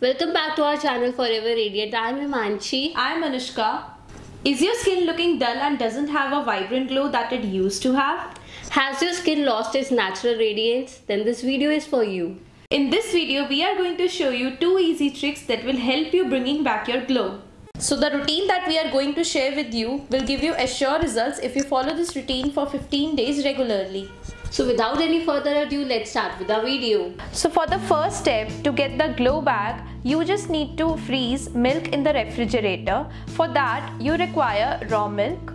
Welcome back to our channel Forever Radiant. I'm Himanshi. I'm Anushka. Is your skin looking dull and doesn't have a vibrant glow that it used to have? Has your skin lost its natural radiance? Then this video is for you. In this video, we are going to show you two easy tricks that will help you bringing back your glow. So the routine that we are going to share with you will give you assured results if you follow this routine for 15 days regularly. So without any further ado, let's start with our video. So for the first step, to get the glow back, you just need to freeze milk in the refrigerator. For that, you require raw milk,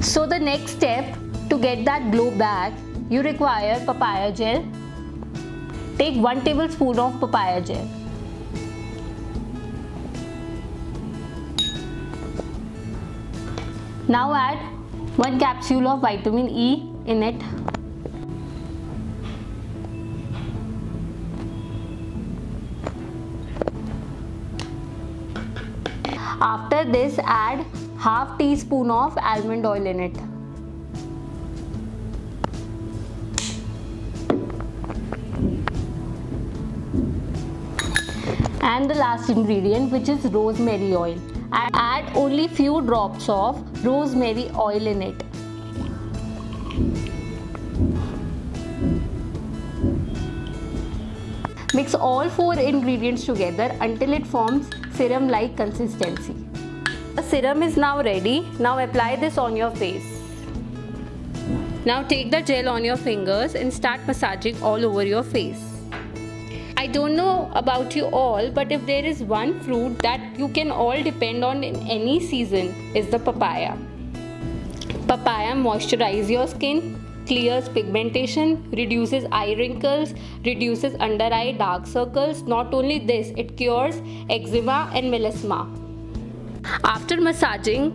So the next step to get that glow back, you require papaya gel. Take 1 tablespoon of papaya gel. Now add 1 capsule of vitamin E in it. After this add half teaspoon of almond oil in it. And the last ingredient which is rosemary oil. Add only few drops of rosemary oil in it. Mix all four ingredients together until it forms serum like consistency. The serum is now ready. Now apply this on your face. Now take the gel on your fingers and start massaging all over your face don't know about you all, but if there is one fruit that you can all depend on in any season is the papaya. Papaya moisturizes your skin, clears pigmentation, reduces eye wrinkles, reduces under eye dark circles. Not only this, it cures eczema and melasma. After massaging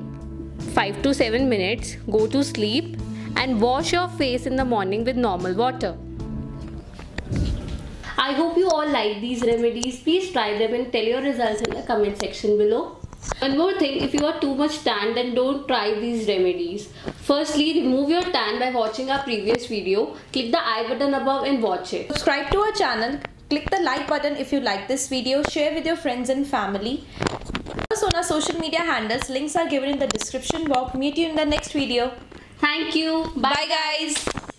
5 to 7 minutes, go to sleep and wash your face in the morning with normal water. I hope you all like these remedies. Please try them and tell your results in the comment section below. One more thing, if you are too much tan then don't try these remedies. Firstly, remove your tan by watching our previous video. Click the I button above and watch it. Subscribe to our channel. Click the like button if you like this video. Share with your friends and family. Also on our social media handles. Links are given in the description box. Meet you in the next video. Thank you. Bye, Bye guys.